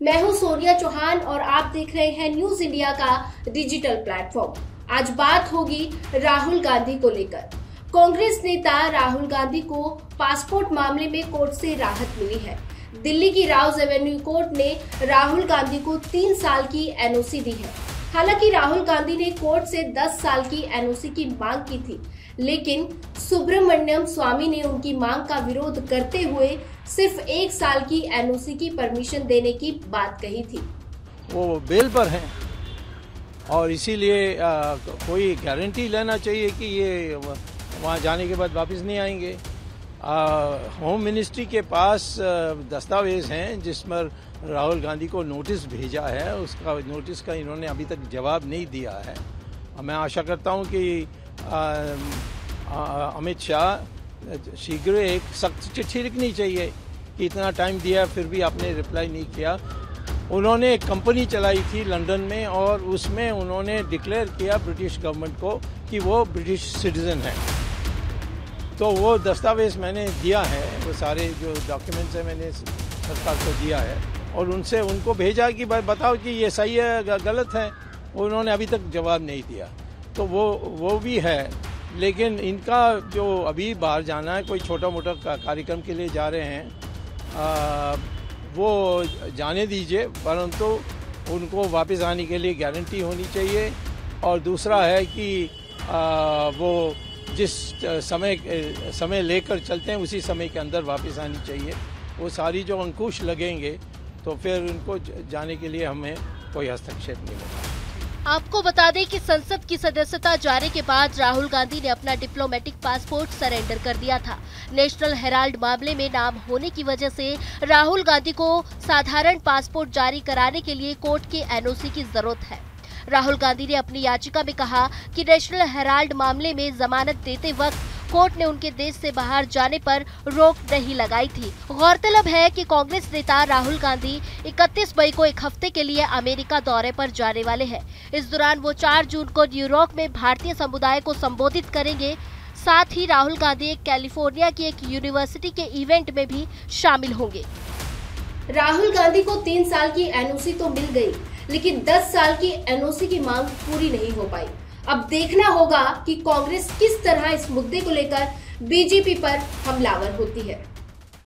मैं हूँ सोनिया चौहान और आप देख रहे हैं न्यूज़ इंडिया का डिजिटल प्लेटफॉर्म। आज बात होगी राहुल गांधी को लेकर। कांग्रेस नेता राहुल गांधी को पासपोर्ट मामले में कोर्ट से राहत मिली है। दिल्ली की राउज एवेन्यू कोर्ट ने राहुल गांधी को तीन साल की एनओसी दी है। हालाँकि राहुल गांधी ने कोर्ट से 10 साल की एनओसी की मांग की थी, लेकिन सुब्रमण्यम स्वामी ने उनकी मांग का विरोध करते हुए सिर्फ़ एक साल की एनओसी की परमिशन देने की बात कही थी। वो बेल पर हैं और इसीलिए कोई गारंटी लेना चाहिए कि ये वहाँ जाने के बाद वापस नहीं आएँगे। होम मिनिस्ट्री के पास दस्तावेज़ हैं जिस पर राहुल गांधी को नोटिस भेजा है। उसका नोटिस का इन्होंने अभी तक जवाब नहीं दिया है। मैं आशा करता हूँ कि अमित शाह, शीघ्र एक सख्त चिट्ठी लिखनी चाहिए कि इतना टाइम दिया, फिर भी आपने रिप्लाई नहीं किया। उन्होंने एक कंपनी चलाई थी लंदन में और उसमें उन्होंने डिक्लेयर किया ब्रिटिश गवर्नमेंट को कि वो ब्रिटिश सिटीज़न है। तो वो दस्तावेज़ मैंने दिया है वो सारे जो डॉक्यूमेंट्स हैं मैंने सरकार को दिया है और उनसे उनको भेजा कि भाई बताओ कि ये सही है गलत है। उन्होंने अभी तक जवाब नहीं दिया। तो वो वो भी है लेकिन इनका जो अभी बाहर जाना है कोई छोटा मोटा कार्यक्रम के लिए जा रहे हैं आ, वो जाने दीजिए परंतु उनको वापस आने के लिए गारंटी होनी चाहिए। और दूसरा है कि आ, वो जिस समय समय लेकर चलते हैं, उसी समय के अंदर वापस आनी चाहिए। वो सारी जो अंकुश लगेंगे तो फिर उनको जाने के लिए हमें कोई हस्तक्षेप नहीं होगा। आपको बता दें कि संसद की सदस्यता जाने के बाद राहुल गांधी ने अपना डिप्लोमेटिक पासपोर्ट सरेंडर कर दिया था। नेशनल हेराल्ड मामले में नाम होने की वजह से राहुल गांधी को साधारण पासपोर्ट जारी कराने के लिए कोर्ट के एनओसी की ज़रूरत है। राहुल गांधी ने अपनी याचिका में कहा कि नेशनल हेराल्ड मामले में जमानत देते वक्त कोर्ट ने उनके देश से बाहर जाने पर रोक नहीं लगाई थी। गौरतलब है कि कांग्रेस नेता राहुल गांधी 31 मई को एक हफ़्ते के लिए अमेरिका दौरे पर जाने वाले हैं। इस दौरान वो 4 जून को न्यूयॉर्क में भारतीय समुदाय को संबोधित करेंगे। साथ ही राहुल गांधी एक कैलिफ़ोर्निया की एक यूनिवर्सिटी के इवेंट में भी शामिल होंगे। राहुल गांधी को तीन साल की एनओसी तो मिल गई। लेकिन 10 साल की एनओसी की मांग पूरी नहीं हो पाई। अब देखना होगा कि कांग्रेस किस तरह इस मुद्दे को लेकर बीजेपी पर हमलावर होती है।